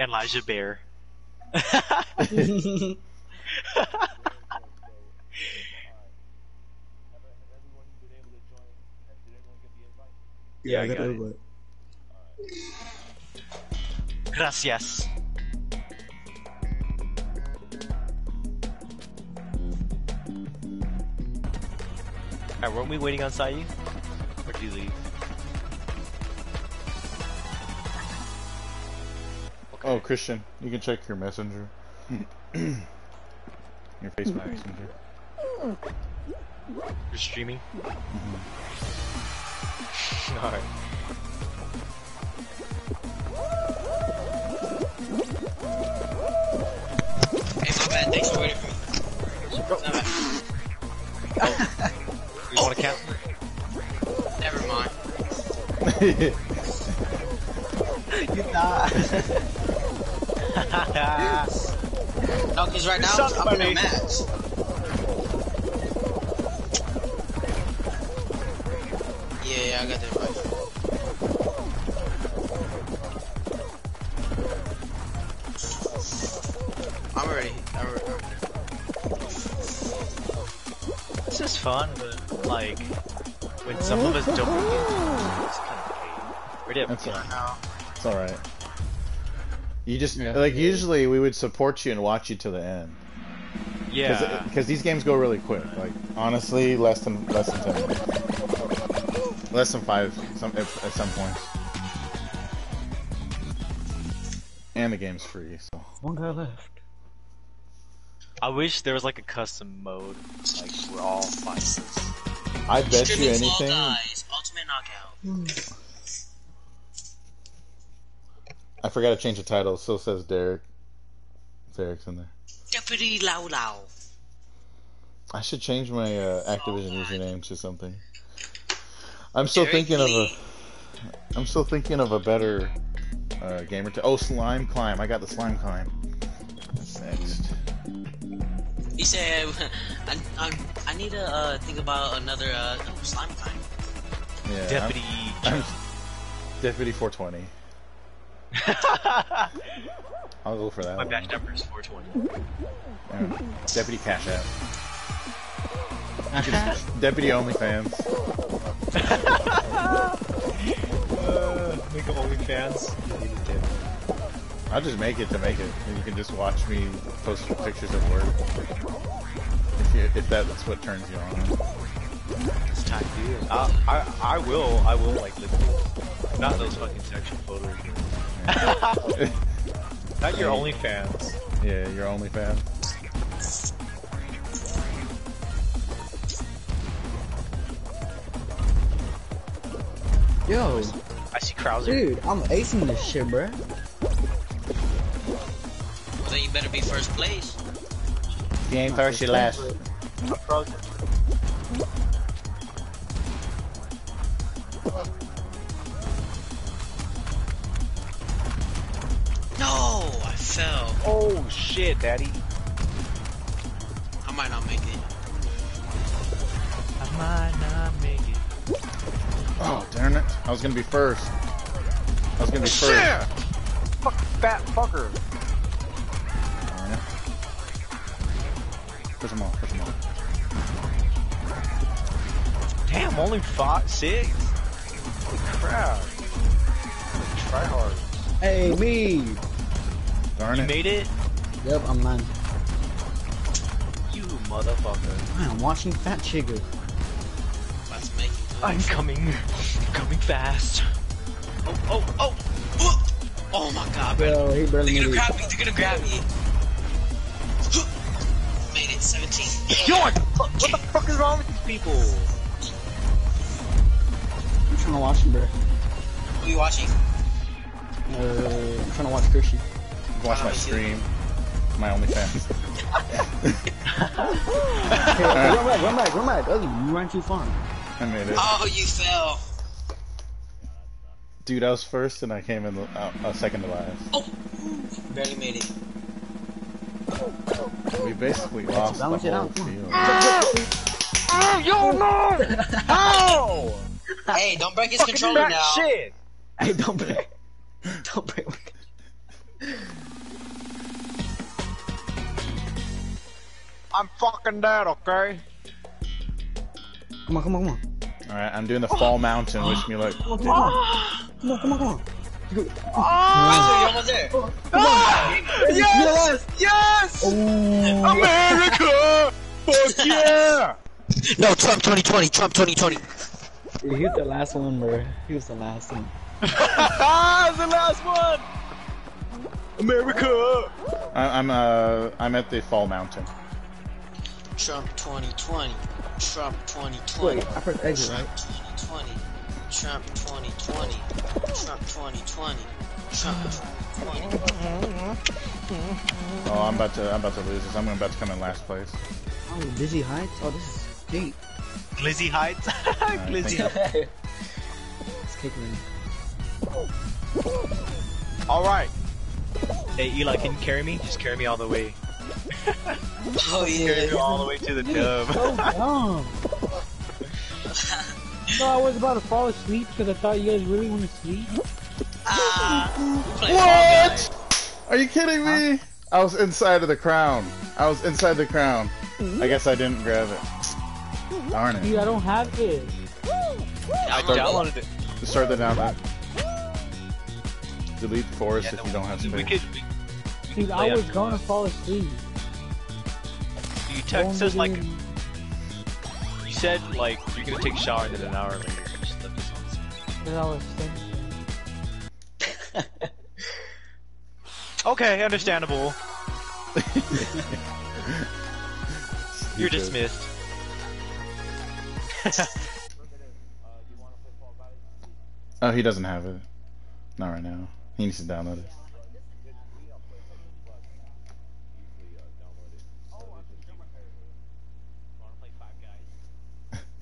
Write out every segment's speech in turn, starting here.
Elijah Bear. Yeah, I I got got it. it. Gracias. Alright, weren't we waiting on Saiu? Or did you leave? Oh, Christian, you can check your messenger. your Facebook messenger. You're streaming? Mm-hmm. Alright. Hey, my bad. Thanks for waiting for me. My bad. You wanna count? Never mind. You thought. No, because right now I'm in buddy. a match. Yeah, yeah, I got that right. I'm ready. I'm ready. This is fun, but like, when some of us don't get it, it's kind of hate. Ready up, That's kid. all. I know. It's alright. You just, Yeah. like, usually we would support you and watch you to the end. Yeah. Because uh, these games go really quick. Like, honestly, less than less than 10 minutes. Less than 5 some, at, at some points. And the game's free, so. One guy left. I wish there was like a custom mode, like we're all fighters. I bet you Streaming Fall anything. Guys, Ultimate Knockout. Hmm. I forgot to change the title. It still says Derek. Derek's in there. Deputy Lau Lau. I should change my uh, Activision username to something. I'm still Derek thinking of a. Lee. I'm still thinking of a better uh, gamer. T- oh, Slime Climb. I got the Slime Climb. That's next. He said, I, I, I need to uh, think about another uh, oh, slime climb. Yeah. I'm- Deputy. I'm, Deputy 420. I'll go for that My one. badge number is 420. Yeah. Deputy Cash App. Deputy OnlyFans. Uh, make a OnlyFans. I'll just make it to make it. And you can just watch me post pictures of work. If, you, if that's what turns you on. It's time, dude. I, I, I will, I will like live Not those fucking sexual photos. Not your OnlyFans. Yeah, your OnlyFans. Yo, I see Krauser. dude, I'm acing this shit, bruh. Well, then you better be first place. If you ain't first, you last. Krauser. Gonna be first. I was gonna be first. Shit! Fuck fat fucker. Darn it. Push him off, push him off. Damn, only five, six. Holy crap. Try hard. Hey, me. Darn You it. made it? Yep, I'm nine. You motherfucker. I'm watching Fat Chigga. Let's make it. I'm coming. I'm coming fast. Oh, oh, oh. Oh, oh my god, bro. Bro, he barely They're made gonna it. grab me. They're gonna grab me. Made it. 17. Yo, what the fuck- what the fuck is wrong with these people? I'm trying to watch him, bro. Who you watching? Uh, I'm trying to watch Chrissy. Watch my stream. My OnlyFans. Hey, run back, run back, run back. Oh, you ran too far. I made it. Oh, you fell. Dude, I was first and I came in the, uh, second to last. Oh, barely made it. We basically lost the whole out. field. Oh, yo, no! oh! Hey, don't break his controller now. Shit. Hey, don't break. Don't break. I'm fucking dead, okay? Come on, come on, come on. Alright, I'm doing the fall mountain. Wish me luck. Come on, come on. Come on, come on, come on. You're almost there. Yes! Yes! America! Fuck yeah! No, Trump 2020, Trump 2020. Dude, he was the last one, bro. He was the last one. ah, the last one! America! I, I'm uh, I'm at the fall mountain. Trump 2020. Trump 2020. Wait, I pressed exit, right? 2020. Trump 2020. Trump 2020. Trump 2020. Oh, I'm about to, I'm about to lose this. I'm about to come in last place. Oh, Dizzy Heights? Oh, this is deep. Glizzy Heights. Glizzy thank Heights. It's kicking in. Alright. Hey Eli, can you carry me? Just carry me all the way. Oh Carry me yeah. all the way to the dub. so dumb. No, I was about to fall asleep because I thought you guys really want to sleep. Ah, we play Fall Guys. What? Are you kidding me? I was inside of the crown. I was inside the crown. I guess I didn't grab it. Darn Dude, it. I don't have it. I downloaded it. Just start the download. Delete forest Yeah, if no, you don't have space. we could. We, we Dude, could I was after going to fall asleep. You texted Only like in- you said like you're gonna take a shower and then an hour later. you Just left us on screen. Because I was thinking. Okay, understandable. You're dismissed. Oh, he doesn't have it. Not right now. He needs to download it.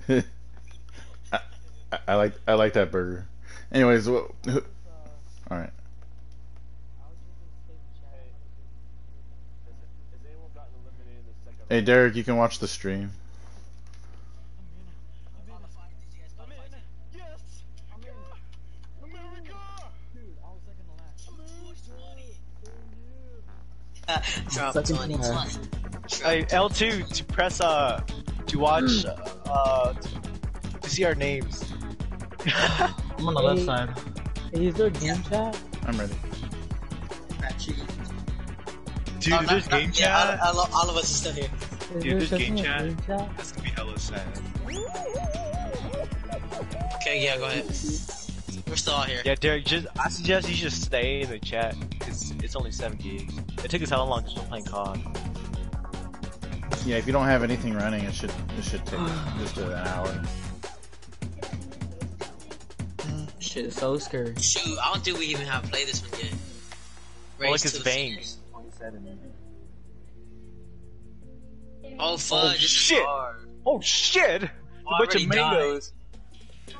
I, I, I like I like that burger. Anyways, what? All right. Hey Derek, you can watch the stream. Trump Second 2020. Hey, L2 to press uh to watch uh to see our names. I'm on the left side. Hey, is there game chat? I'm ready. Dude, Oh, if there's not- not- game yeah, chat. all, all, all of us are still here. Is Dude, there's game chat. game chat? That's gonna be hella sad. Okay, yeah, go ahead. We're still all here. Yeah, Derek, just I suggest you just stay in the chat because it's only seven gigs. It took us how long just to playing COD? Yeah, if you don't have anything running, it should it should take just an hour. Shit, it's so scary. Shoot, I don't think we even have played this one yet. Well, Race like it's the veins. Oh, fudge, oh, this is shit. Oh shit! Oh, A Oh, I bunch of mangoes.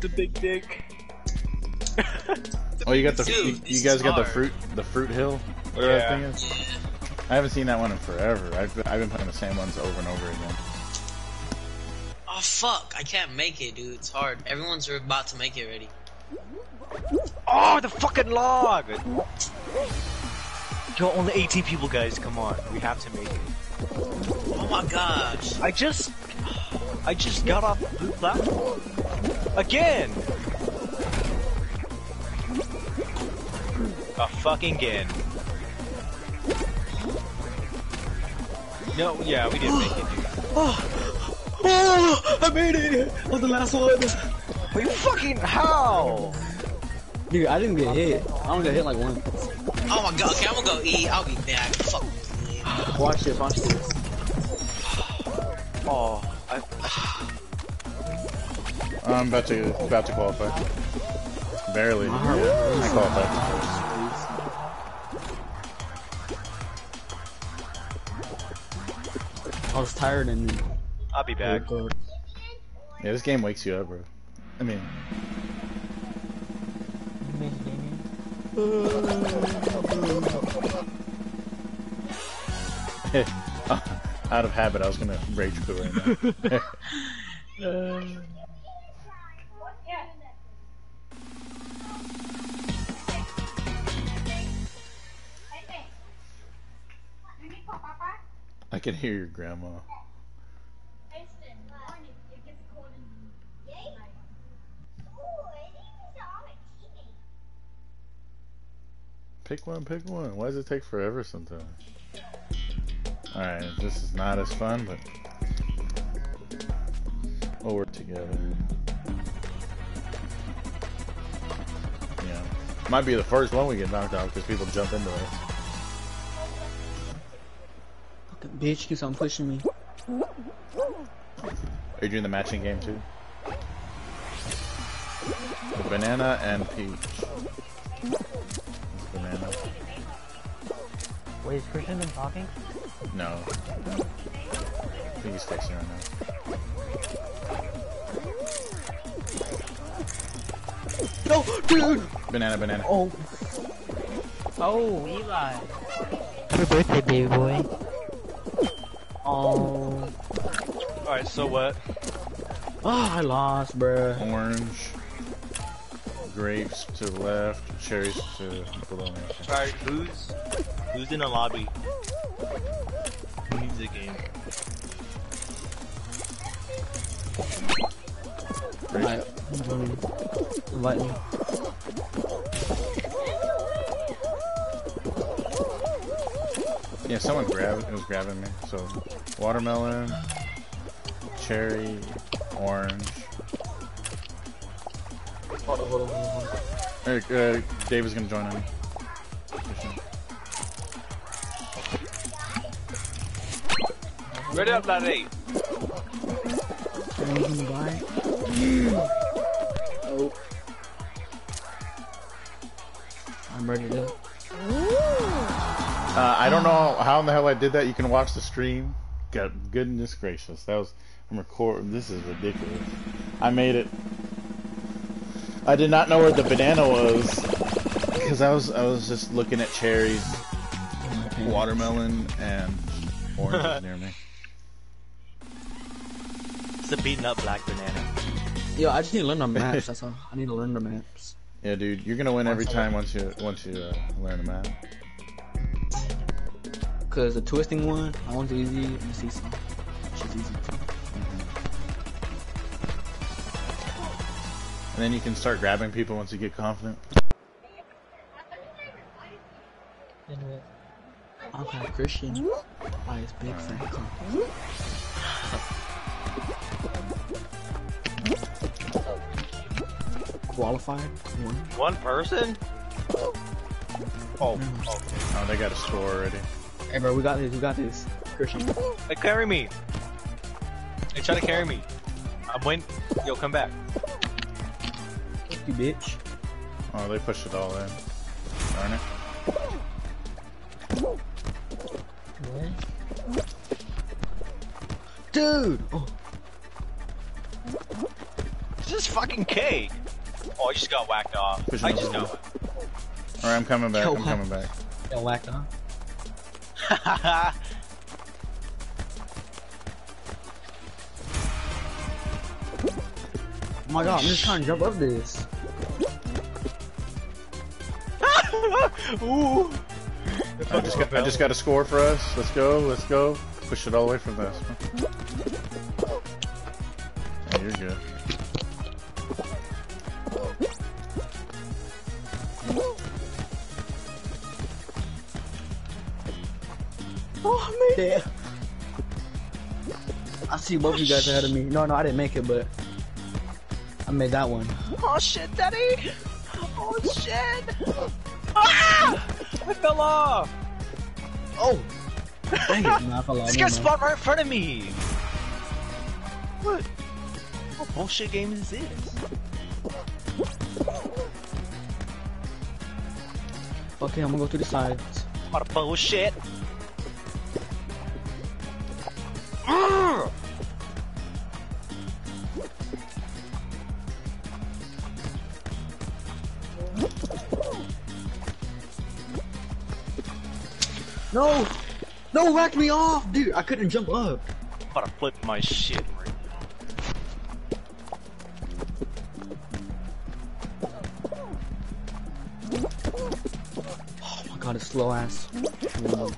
the big dick. Oh, you got the Dude, you, you is guys got the fruit the fruit hill. Whatever that thing is. Yeah. I haven't seen that one in forever. I've been, I've been playing the same ones over and over again. Oh, fuck. I can't make it, dude. It's hard. Everyone's about to make it ready. Oh, the fucking log! Yo, only 18 people, guys. Come on, we have to make it. Oh my gosh. I just, I just got off the blue platform again. A fucking again. No, yeah, we didn't make it, dude. Oh, I made it! I'm the last one! But you fucking how? Dude, I didn't get hit. I only got hit like once. Oh my god. Okay, I'm gonna go eat. I'll be back. Fuck. Watch this, watch this. Oh, I, I'm about to about to qualify. Barely. My heart Yeah, I qualified. I was tired and I'll be back. Yeah, this game wakes you up, bro. I mean, out of habit, I was gonna rage quit right now. can hear your grandma. Pick one, pick one. Why does it take forever sometimes? Alright, this is not as fun, but we'll work together. Yeah. Might be the first one we get knocked out because people jump into us. Fucking bitch, keeps on pushing me. Are you doing the matching game too? The banana and peach. Banana. Wait, is Christian been talking? No. I think he's texting right now. No, dude! Banana, banana. Oh, Oh, Eli. Happy birthday, baby boy. Oh. Alright, so what? Oh, I lost, bruh. Orange. Grapes to the left. Cherries to below me. Alright, who's who's in the lobby? Who needs the game? Alright, I'm. Invite me. Yeah, someone grabbed was grabbing me. So watermelon, cherry, orange. Hold on, hold on, hold on. Eric, uh, Dave is gonna join in. Ready up, laddie. Anything oh. I'm ready to. Uh, I don't know how in the hell I did that. You can watch the stream. God, goodness gracious, that was I'm recording. This is ridiculous. I made it. I did not know where the banana was because I was I was just looking at cherries, watermelon, and oranges near me. It's a beaten up black banana. Yo, I just need to learn the maps. That's all. I need to learn the maps. Yeah, dude, you're gonna win every time once you once you uh, learn the map. Cause the twisting one, I want easy. Let me see some. She's easy. And then you can start grabbing people once you get confident. Okay, Christian. Buy his big fat car. Qualified one. One person? Oh, mm. okay. Oh, they got a score already. Hey, bro, we got this. We got this. Christian. Hey, carry me. Hey, try to carry me. I'm waiting. Yo, come back. Fuck you, bitch. Oh, they pushed it all in. Darn it. Dude. Oh, This is fucking cake. Oh, I just got whacked off. Push I just over. got Alright, I'm coming back. Yo, I'm coming back. got whacked on. Whacked. Oh my god, I'm just trying to jump up this. Ooh. I just got I just got a score for us. Let's go. Let's go. Push it all the way from this. Yeah, you're good. See both of you guys ahead of me. No, no, I didn't make it, but I made that one. Oh shit, daddy! Oh shit! Ah! I fell off! Oh! Dang it, no, I fell off. This guy spawned right in front of me! What? What bullshit game is this? Okay, I'm gonna go through the sides. What a bullshit! No! No, whacked me off! Dude, I couldn't jump up. I'm about to flip my shit right Oh my god, it's slow ass. Oh,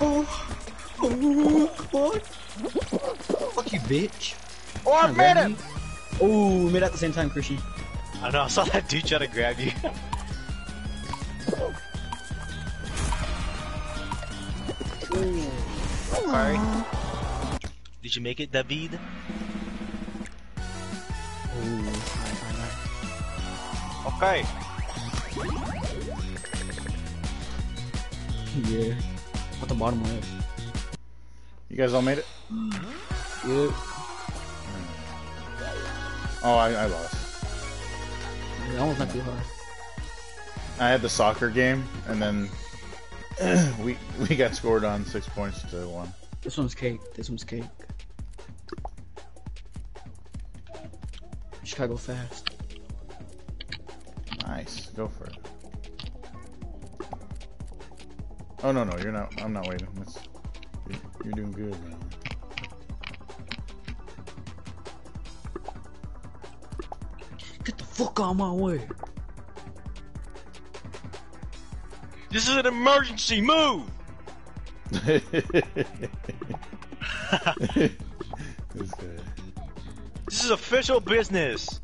oh, oh fuck. Fuck you, bitch. Oh, I made it! Oh, we made it at the same time, Christian. I know, I saw that dude try to grab you. Did you make it, David? Okay. Yeah. At the bottom left. You guys all made it? Yeah. Oh, I, I lost. yeah that one's not too hard. I had the soccer game, and then we we got scored on six points to one. This one's cake. This one's cake. Just gotta go fast. Nice, go for it. Oh no no, you're not. I'm not waiting. That's, you're, you're doing good, man. Get the fuck out of my way. This is an emergency move! this is official business!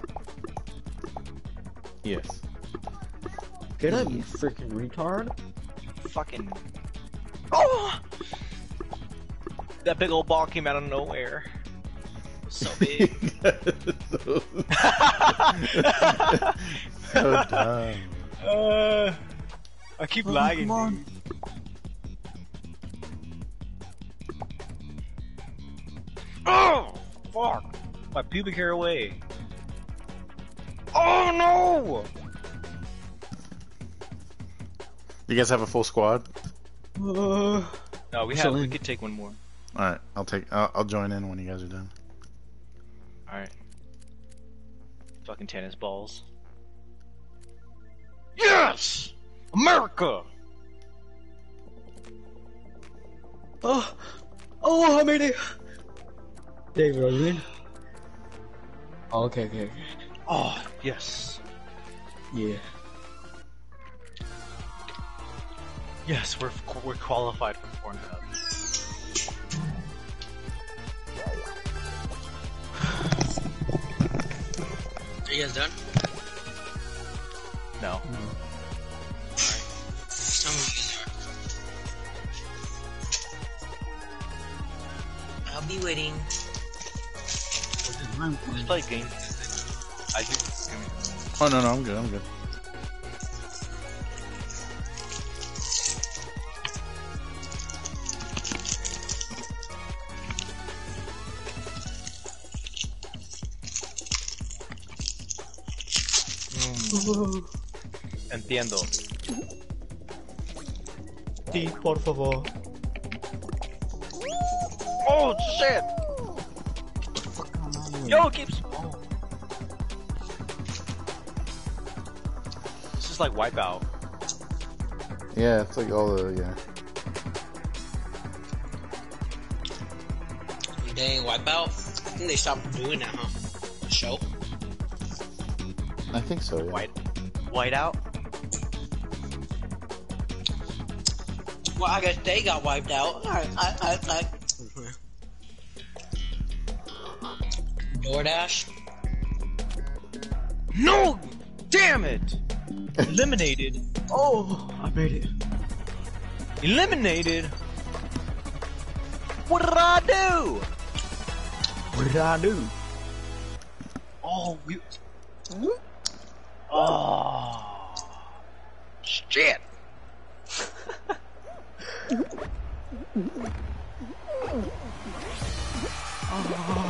Yes. Get up, you freaking retard. Fucking. Oh! That big old ball came out of nowhere. So big. so, so dumb. uh, I keep Oh, lagging. My pubic hair away. Oh no! You guys have a full squad? Uh, No, we So have. We could take one more. All right, I'll take. I'll, I'll join in when you guys are done. Alright. Fucking tennis balls. Yes! America! oh, oh, I made it. David, are you in? Oh, okay, okay, okay. Oh, yes. Yeah. Yes, we're we're qualified for Pornhub. Are you guys done? No. Tell me when you are. I'll be waiting. Let's play a game. I do. Oh no no, I'm good. I'm good. Entiendo. Sí, por favor. Yo, it keeps. Oh. This is like Wipeout. Yeah, it's like all the yeah. Dang, Wipeout. I think they stopped doing that, huh? The show. I think so. Yeah. White. Whiteout? Well, I guess they got wiped out. I, I, I, I. DoorDash. No! Damn it! Eliminated. Oh, I made it. Eliminated? What did I do? What did I do? Oh, we. Oh. Shit. Oh.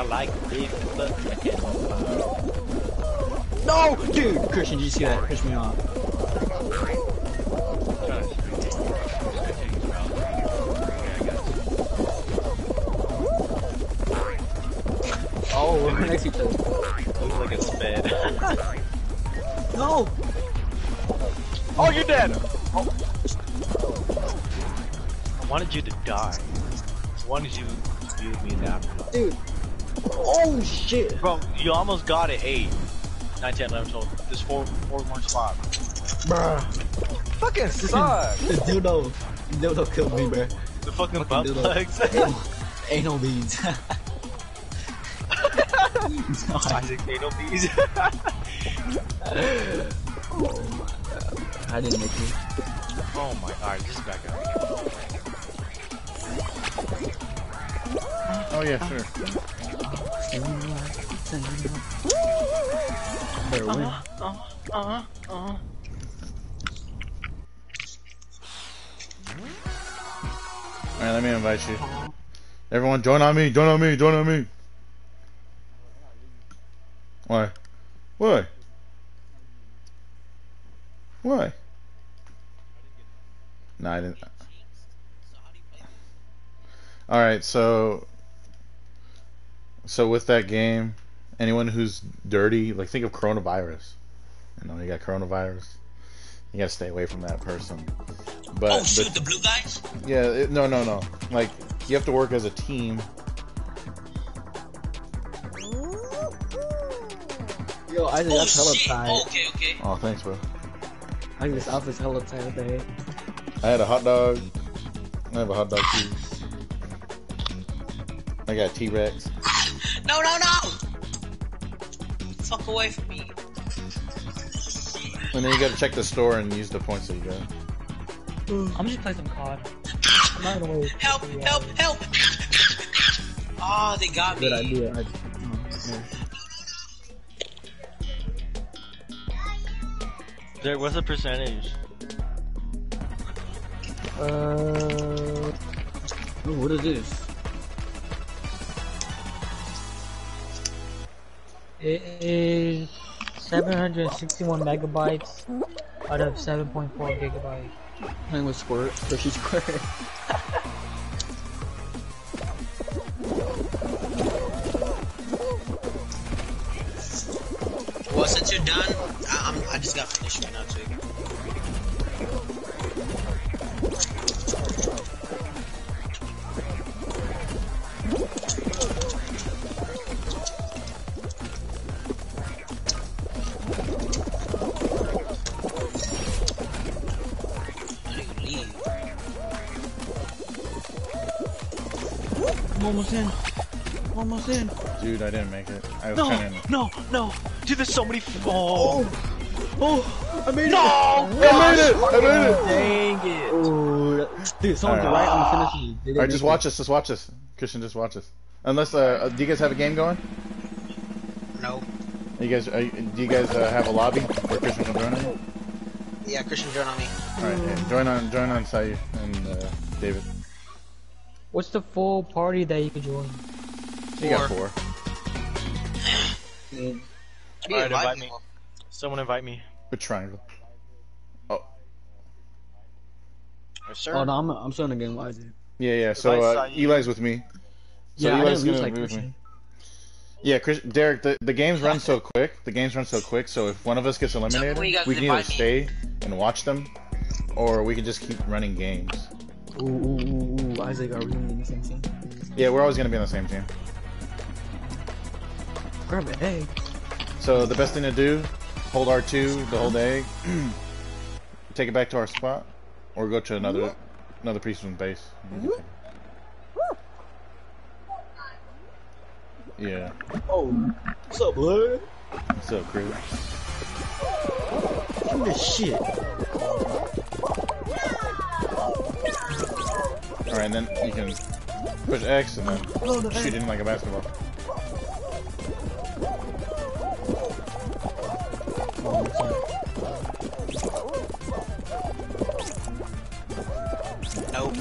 I like big butt. No, dude. Christian, did you see that? Pissed me off. Oh, we're next to each other. Looks like it's sped. No. oh, you're dead! I wanted you to die. I wanted you to be with me in the afterlife. Dude. Oh shit. Bro, you almost got it 8. 9, 10, 11, 12. There's 4, four more spots. Bruh. Fucking suck! The dildo. Dildo killed me, bruh. The fucking, Fucking butt dildo. plugs. Anal, anal beads. Isaac anal god! I didn't make it. oh my god, just back up. Oh yeah, sure. Uh, uh, uh. Alright, let me invite you. Everyone join on me, join on me, join on me. Why? Why? Why? No, I didn't. Alright, so so with that game, anyone who's dirty, like think of coronavirus. You know, you got coronavirus. You gotta stay away from that person. But, oh but shoot, the blue guys? yeah, it, no, no, no. Like you have to work as a team. Yo, I think Oh that's hella shit. tight. okay, okay. Oh, thanks, bro. I think this outfit's hella tight. What? I had a hot dog. I have a hot dog too. I got T Rex. No, no, no! Fuck away from me. And then you gotta check the store and use the points that you got. I'm gonna just playing some COD. I'm not gonna wait. Help, help, help! Oh, they got me. Good idea. I, oh, yeah. There, what's the percentage? Uh, ooh, what is this? It is 761 megabytes out of 7.4 gigabytes. Playing with Squirt, Hershey Squirt. Well, since you're done, I, I'm, I just got finished right now too. I'm almost in. I'm almost in. Dude, I didn't make it. I was No, trying to. no, no. Dude, there's so many. F- oh. Oh, I made it. No! I made it! I made it! Dang it. Oh, that- dude, someone's Alright. right on the finish line. They didn't Alright, just watch us. Just watch us. Christian, just watch us. Unless, uh, uh, do you guys have a game going? No. You guys, are, you- do you guys uh, have a lobby where Christian can join on? Yeah, Christian, join on me. Alright, yeah, join on, join on Saiu and uh, David. What's the full party that you could join? You got Four. four. it. Man, Be Alright, invite invite me. me. Someone invite me. Good triangle. Yes, sir. Oh no, I'm I'm starting the game. Why, dude? Yeah, yeah. So uh, Eli's with me. So yeah, I Eli's gonna like with me. Yeah, Chris, Derek, the, the games run so quick. The games run so quick. So if one of us gets eliminated, when we can either invite me. stay and watch them, or we can just keep running games. Ooh, ooh, ooh. Isaac, are we in the same team? Yeah, we're always gonna be on the same team. Grab an egg. So the best thing to do, hold R2, the whole egg, take it back to our spot, or go to another another piece from base. Yeah. Oh, what's up, blood? What's up, crew? Give me shit. Alright, and then you can push X and then Blow the shoot egg. in like a basketball. Oh. Nope.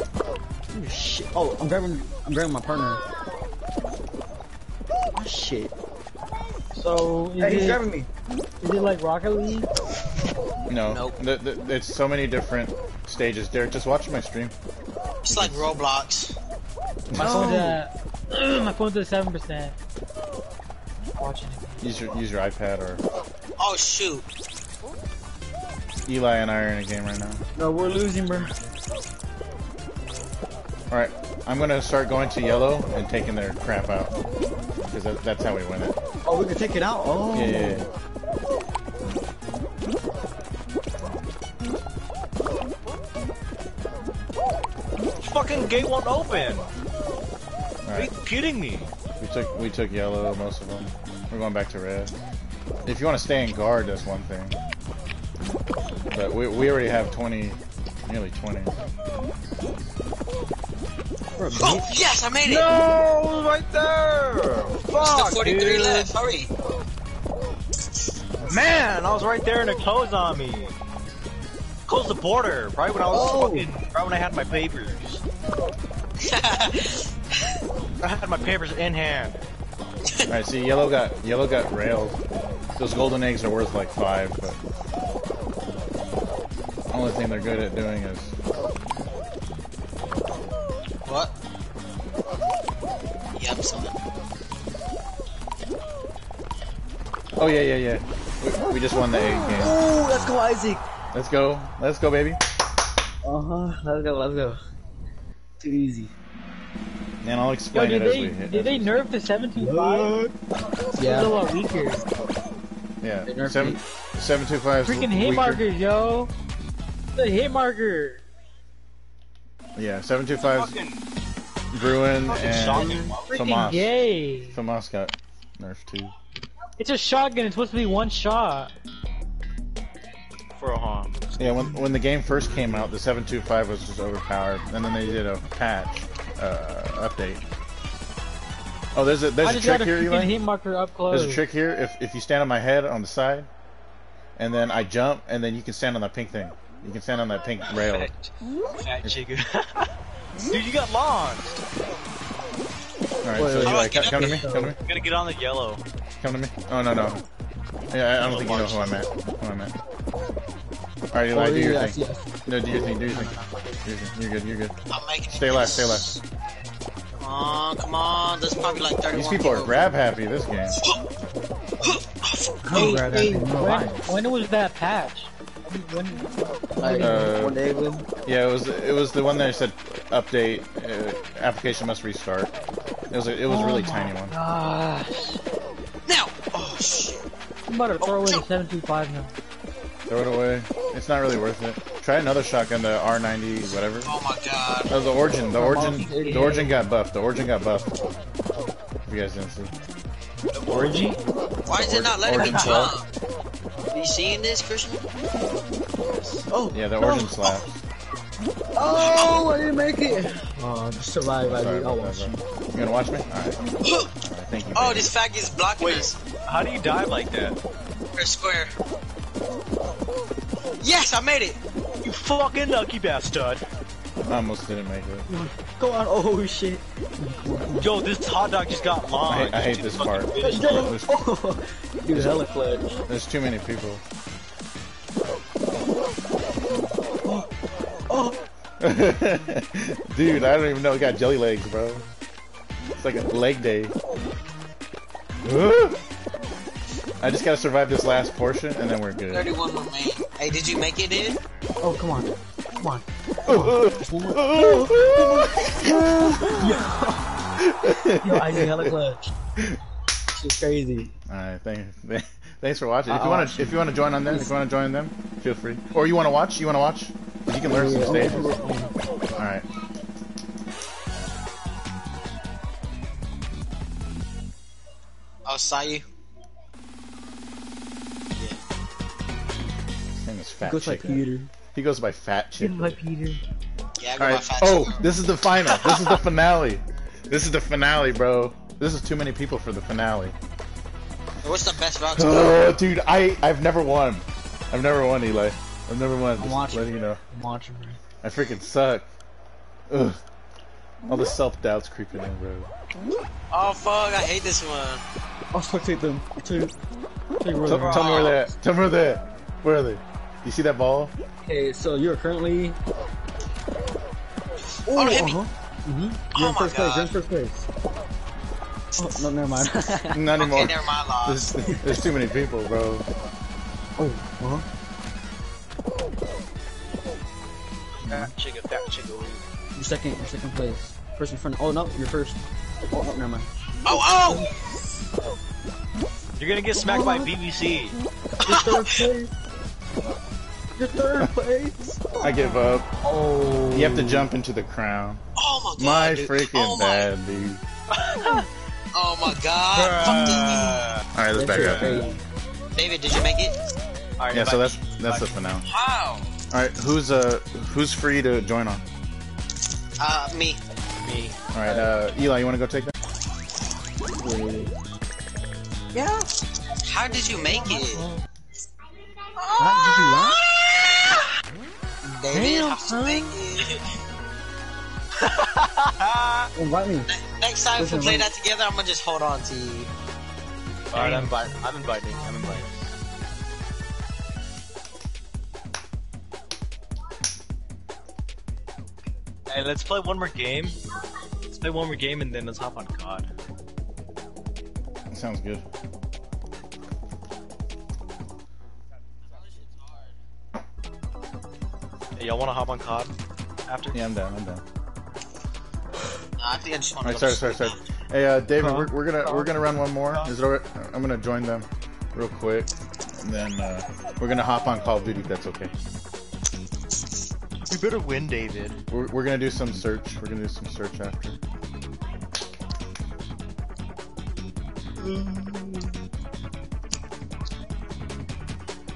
Give me this shit. Oh, I'm grabbing. I'm grabbing my partner. Oh, shit. So is Hey, he's it grabbing me. is it like Rocket League? No, Nope. th- th- it's so many different stages. Derek, just watch my stream. It's like Roblox. My phone's at my phone's at seven percent. Watching it. Use your use your iPad or Oh shoot. Eli and I are in a game right now. No, we're losing, bro. Alright, I'm gonna start going to yellow and taking their crap out. Because that, that's how we win it. Oh, we can take it out. Oh. Yeah, yeah, yeah. Fucking gate won't open. Are you kidding me? we took we took yellow, most of them. We're going back to red. If you want to stay in guard, that's one thing. But we, we already have 20, nearly 20. Oh, yes, I made it! No, right there. Still Fuck, 43 dude. left, hurry! Man, I was right there and it closed on me. Closed the border right when I was Oh. fucking right when I had my papers. I had my papers in hand. Alright, see, yellow got yellow got railed. Those golden eggs are worth like five, but only thing they're good at doing is what? Yeah, I'm oh yeah yeah yeah. We, we just won the egg game. Oh, let's go, Isaac. Let's go, let's go, baby. Uh huh. Let's go. Let's go. Too easy. And I'll Yo, explain did it as they we hit. did they nerf the 725? It's a Yeah. lot weaker. Yeah, They nerfed seven seven two five. Freaking hit markers, yo. The hit marker. Yeah, seven two five. Fucking, Bruin fucking and shocking. Freaking Tomas. gay. Tomas got nerfed too. It's a shotgun. It's supposed to be one shot. For a harm. Yeah, when when the game first came out, the 725 was just overpowered, and then they did a patch uh, update. Oh, there's a there's a just trick here, freaking Eli. hit marker up close. There's a trick here. If if you stand on my head on the side, and then I jump, and then you can stand on that pink thing. You can stand on that pink rail. Fat, fat chicken. Dude, you got launched. All right, Wait, so wait, Eli, come, come to me. Come to me. You gotta get on the yellow. Come to me. Oh no no. Yeah, I I don't think you know who I'm at. Who I'm at. All right, Eli, Oh, do your yeah, thing. yes. No, do your thing. Do your thing. Do your thing. You're good. You're good. I'm making. Stay alive. Stay alive. Come on, come on. There's probably like 31 These people are grab happy this game. Hey, Congrats, hey, when, when was that patch? When, Like, Uh, one day ago. Yeah, it was it was the one that said update uh, application must restart. It was a, it was a really Oh tiny my one. Gosh. Now! Oh, shit. I'm about to throw away the 725 now. Throw it away. It's not really worth it. Try another shotgun, the R90 whatever. Oh my god. Oh, the origin, the origin, the origin got buffed. The origin got buffed. If you guys didn't see. The orgy? Why is it not letting me Origin jump? Are you seeing this, Christian? Oh. Yeah, the no. origin slaps. Oh, I didn't make it. Oh, just survive. I Sorry mean, I'll watch you. You gonna watch me? All right. All right thank you. Oh, baby. this fag is blocking Wait. us. How do you die like that? Press square. Yes, I made it! You fucking lucky bastard. I almost didn't make it. Go on. Oh shit. Yo, this hot dog just got I I hate this part. Fucking- There's, Oh, dude, hella clutch. there's too many people. Oh, Dude, I don't even know. It got jelly legs, bro. It's like a leg day. I just gotta survive this last portion, and then we're good. 31 remain. Hey, did you make it, dude? oh, come on, come on. Yo, I need hella clutch. Shit's crazy. All right, thank, thanks for watching. If you want to, if you want to join on them, if you want to join them, feel free. Or you want to watch? You want to watch? 'Cause you can learn some stages. All right. I'll oh, saw you. Name is Fat Goes like Chicken. Peter. He goes by Fat Give Chicken. him like Peter. Yeah, I got All my right. fat Oh, chicken. this is the final. This is the finale. This is the finale, bro. This is too many people for the finale. What's the best route to go? Oh, dude, I I've never won. I've never won, Eli. I've never won. Just watching. letting you know. I'm watching, bro. I freaking suck. Ugh. All the self doubts creeping in, bro. Oh, fuck, I hate this one. I'll spectate them. Too. Tell where Tell, tell me where they're at. Tell me where they're at. Where are they? You see that ball? Okay, so you're currently. Oh, hit uh-huh. Mhm. You're Oh in my first place. You're in God. first place. Oh, no, never mind. Not anymore. Okay, never mind, lost. There's, there's too many people, bro. oh, uh-huh. Fat chicka, fat chicka. You're second. You're second place. First in front. Oh no, you're first. Oh, oh never mind. Oh, oh! You're gonna get smacked by BBC. You're third place. You're third place. I give up. Oh. You have to jump into the crown. Oh my god. My dude. freaking oh my, bad, dude. Oh my god. Alright, let's back up. Hey, David, did you make it? Alright, Yeah, if so I- that's that's it for now. Wow. Alright, who's uh who's free to join on? Uh, me. me. Alright, uh Eli, you wanna go take that? Yeah. How did you make it? Huh? Did you David, Damn, how'd you make it? run? Invite me. Next time Listen, we play wait. that together, I'm gonna just hold on to you. Alright, I'm inviting. I'm inviting. I'm inviting. Hey, let's play one more game. Let's play one more game and then let's hop on COD. Sounds good. Hey, y'all wanna hop on COD after? Yeah, I'm down, I'm down. Nah, I think I just want to. Alright, sorry, sorry, sorry. Hey uh David, we're, we're gonna we're gonna run one more. Is it alright? I'm gonna join them real quick. And then uh we're gonna hop on Call of Duty if that's okay. We better win, David. We're, we're gonna do some search. We're gonna do some search after.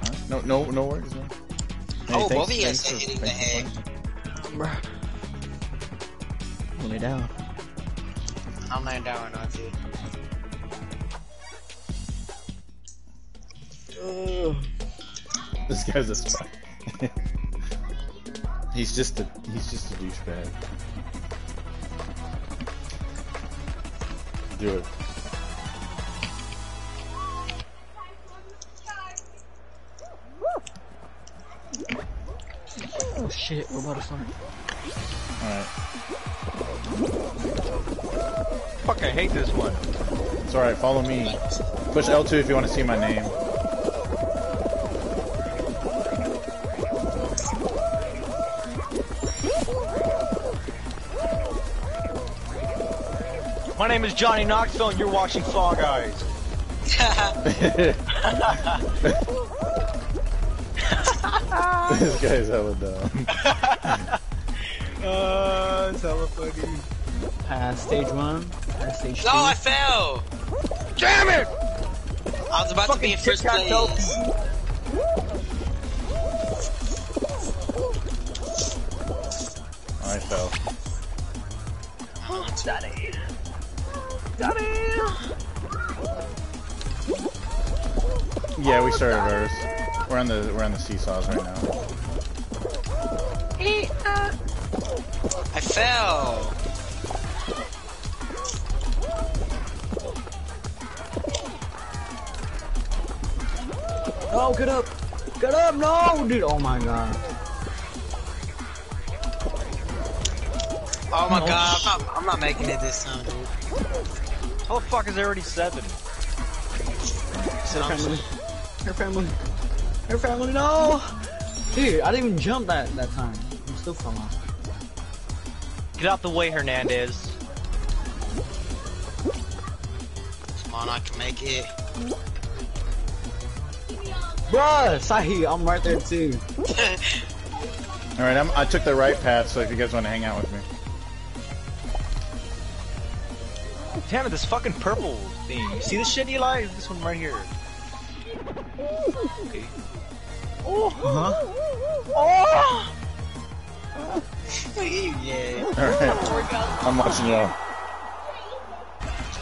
Alright, No, no, no worries, man. Hey, Oh, both of you guys are hitting the head. for playing. Lay down. I'm laying down right now, too. This guy's a spy. he's just a he's just a douchebag. Do it. Oh shit, we're about to start. Alright. Fuck, I hate this one. It's alright, follow me. Push L2 if you want to see my name. My name is Johnny Knoxville and you're watching Fall Guys. this guy's hella dumb. Uh, it's hella funny. Pass stage one. Pass stage two. No, I fell! Damn it! I was about to be in first tic-tac-toe. place. I fell. Daddy. Daddy! Yeah, we started ours. We're on the we're on the seesaws right now. Uh, I fell! No, get up! Get up! No, dude! Oh my god. Oh my oh. god, I'm not, I'm not making it this time, dude. How the fuck is there already seven? Her family. Her family. Her family, no! Dude, I didn't even jump that, that time. I'm still falling. Get out the way, Hernandez. Come on, I can make it. Bruh, Saiu, I'm right there too. All right, I'm, I took the right path, so if you guys want to hang out with me. Damn it, this fucking purple thing. You see this shit, Eli? This one right here. Okay. Oh! Huh? Oh! yeah. All right, I'm watching y'all.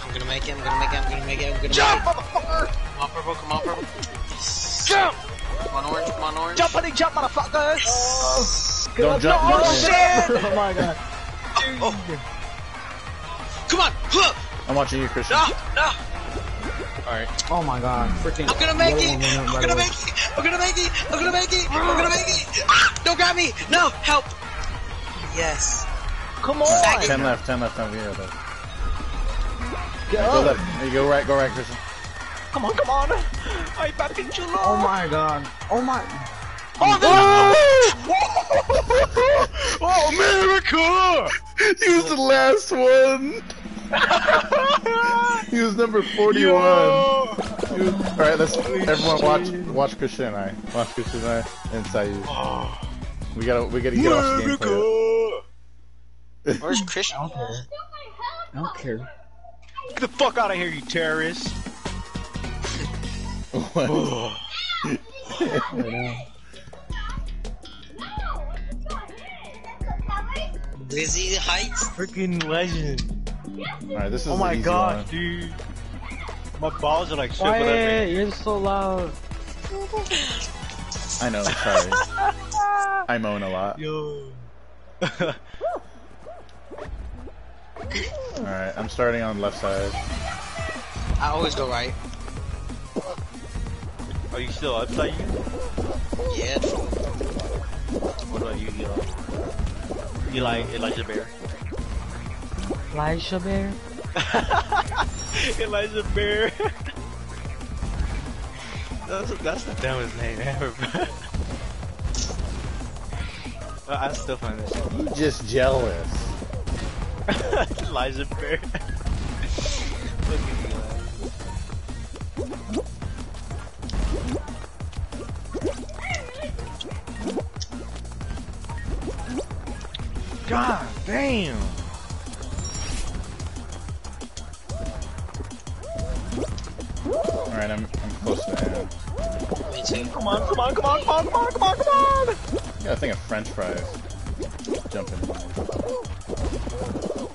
I'm gonna make it, I'm gonna make it, I'm gonna make it, I'm gonna Jump, make motherfucker! Come on, purple, come on, purple. Jump! Come on, orange, come on, orange. Jump, honey, jump, motherfuckers! Don't jump. Oh, shit! oh my god. Oh. Come on! Huh! I'm watching you, Christian. No! No! Alright. Oh my god. Freaking. I'm gonna make it! one went up I'm right gonna away. make it! I'm gonna make it! I'm gonna make it! I'm gonna make it! Ah! Don't grab me! No! Help! Yes. Come Faggot. on! Ten left, ten left on here. Though. Get Go left. You go right, go right, Christian. Come on, come on! Ay, papi chulo! Oh my god. Oh my. Oh, oh, America! He was the last one. he was number 41. All right, let's everyone watch watch Christian and I. Watch Christian and I and Saiu. We gotta we gotta get off gameplay. Where's Christian? I don't care. I don't care. Get the fuck out of here, you terrorist! What? I know. Heights? Freaking legend. All right, this is Oh my easy god, one. dude. My balls are like shit, but Quiet, you're so loud. I know. Sorry, I moan a lot. Yo. All right, I'm starting on left side. I always go right. Are you still upside you? Yeah. What about you, Eli? Eli, Elijah Bear. Elisha Bear. Elijah Bear. that's, that's the dumbest name ever, bro. I I still find this You just jealous. Elijah Bear. Fucking Eli. God damn! End. Come on, come on, come on, come on, come on, come on, come on! I gotta think of French fries. Jumping.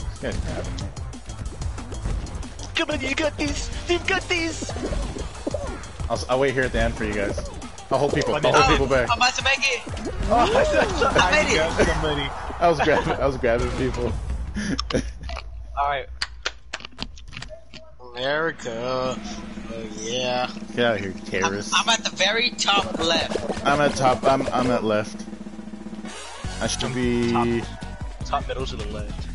This guy's grabbing me. Come on, you got this! You got this! I'll, I'll wait here at the end for you guys. I'll hold people. I I'll hold Oh, people back. I'm about to make it. Oh, I made it. somebody. I was grabbing. I was grabbing people. Alright, America. Oh yeah. Get out of here, I'm. I'm at the very top left. I'm at top. I'm I'm at left. I should be. Top. top middle to the left.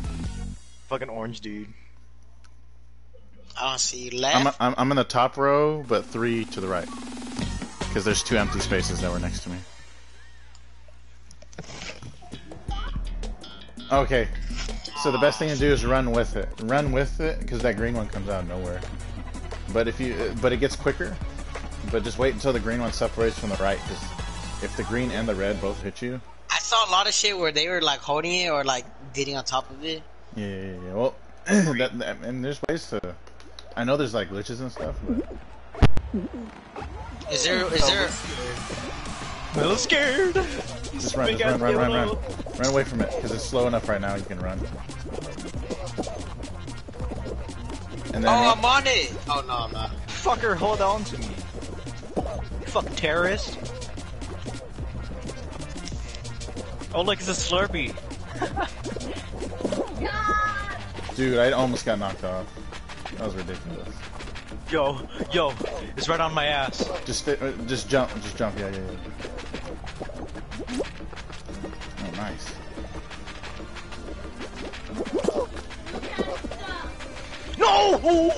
Fucking orange dude. I don't see I'm, left. I'm I'm in the top row, but three to the right. Because there's two empty spaces that were next to me. Okay. So the best thing to do is run with it. Run with it, because that green one comes out of nowhere. But if you, uh, but it gets quicker. But just wait until the green one separates from the right, because if the green and the red both hit you, I saw a lot of shit where they were like holding it or like getting on top of it. yeah, yeah, yeah. yeah. Well, that, that, and there's ways to. I know there's like glitches and stuff, but Is there? Is there? I'm a little scared. just run, Big just run, run, run, run, run away from it, because it's slow enough right now. You can run. And then Oh, I'm on it. Oh no, I'm not. Fucker, hold on to me. Fuck terrorist. Oh look, it's a Slurpee. Dude, I almost got knocked off. That was ridiculous. Yo, yo, it's right on my ass. Just, uh, just jump, just jump. Yeah, yeah, yeah. Oh, nice. No!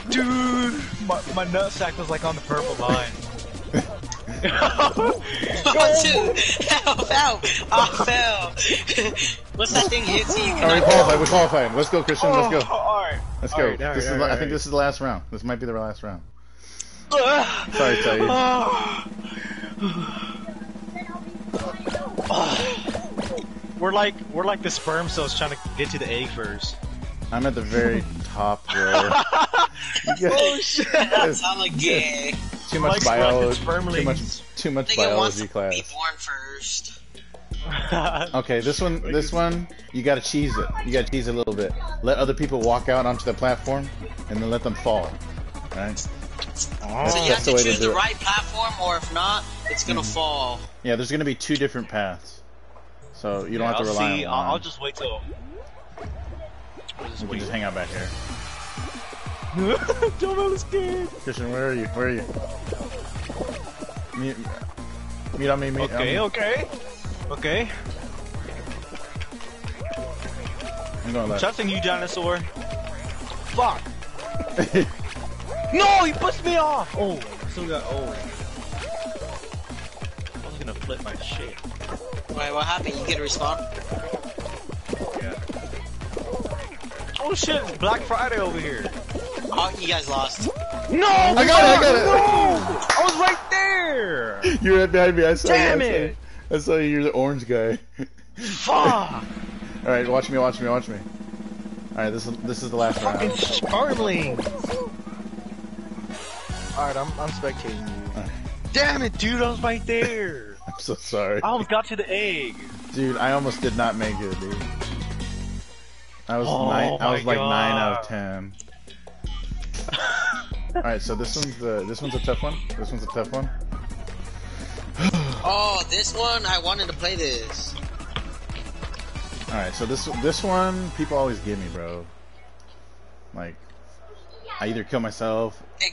Dude, my, my nutsack was like on the purple line. Oh, dude, help, help! I fell. What's that thing hits you? you All right, we qualified. We qualified. Let's go, Christian. Let's go. Oh, alright. Let's go. Alright, alright, this is. alright, I think alright. this is the last round. This might be the last round. Sorry, Saeed. We're like we're like the sperm cells trying to get to the egg first. I'm at the very top row. You guys- oh, shit! guys- Sound like gay. Too much Like biology. Too much. Too much Nigga wants biology to class. be born first. Okay, this one, this one, you gotta cheese it. You gotta cheese it a little bit. Let other people walk out onto the platform, and then let them fall. Right? Oh. So you That's have the to choose the right platform, or if not, it's gonna mm-hmm. fall. Yeah, there's gonna be two different paths, so you don't have to I'll rely see. on I'll, one. I'll just wait till. I'll just You can wait. just hang out back here. Don't I'm scared. Christian, where are you? Where are you? Meet, meet on me. Meet Okay, on me. okay, okay. I'm going left. Trusting you, dinosaur. Fuck. No, he pushed me off. Oh, I still got. Oh. I was gonna flip my shit. Wait, what happened? You get a respawn? Oh shit, it's Black Friday over here. Oh, you guys lost. No! I got it, I got it. No! I was right there! You're right behind me. I saw Damn you. I saw it! you. I saw you. You're the orange guy. Fuck! All right, watch me, watch me, watch me. All right, this is this is the last Fucking round. starling! Alright, I'm, I'm spectating you. Alright. Damn it, dude, I was right there! I'm so sorry, I almost got to the egg! dude. I almost did not make it, dude. I was Oh nine. I was my like nine out of ten. All right, so this one's the this one's a tough one. This one's a tough one. Oh, this one, I wanted to play this. All right, so this this one people always give me, bro. Like, I either kill myself. Hey,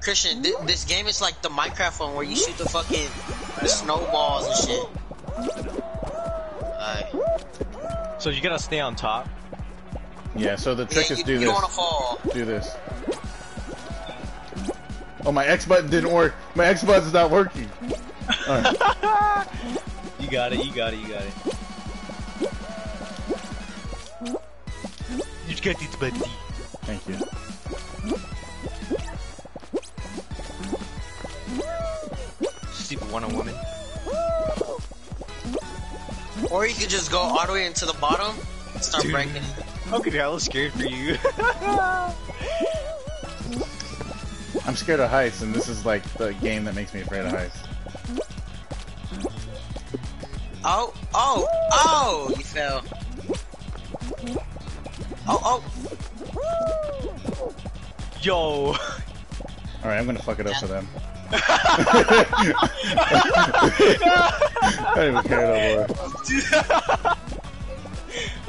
Christian, thi- this game is like the Minecraft one where you shoot the fucking the snowballs and shit. Alright. So you gotta stay on top. Yeah. So the trick Yeah, is you, do you this. don't wanna fall. Do this. Oh, my X button didn't work. My X button's not working. All right. You got it, you got it, you got it. You got it, buddy. Thank you. Stupid one on woman. Or you could just go all the way into the bottom and start Dude. breaking it. Okay, I was scared for you. I'm scared of heights, and this is like the game that makes me afraid of heights. Oh, oh, oh! You fell. Oh, oh! Yo! All right, I'm gonna fuck it up for them. I don't even care no more.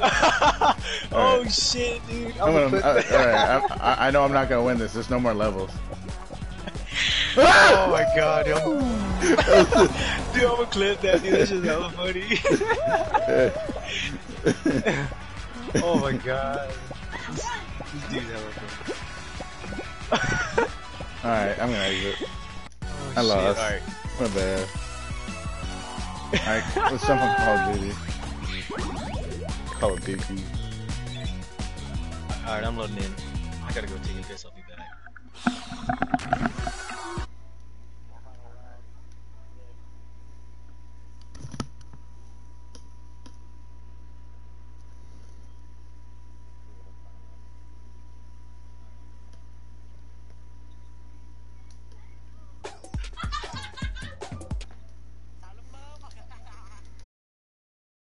oh Alright. shit, dude. I'm I'm gonna, gonna uh, I, all right, I, I- I know I'm not gonna win this. There's no more levels. Oh my god, yo. dude, I'm gonna clip that, dude. That's just hella funny. oh my god. This dude's hella funny. all right, I'm gonna exit. Oh, I lost. Alright. My bad. All right, let's jump on Call of Duty. Call of Duty. Alright, I'm loading in. I gotta go take a piss. I'll be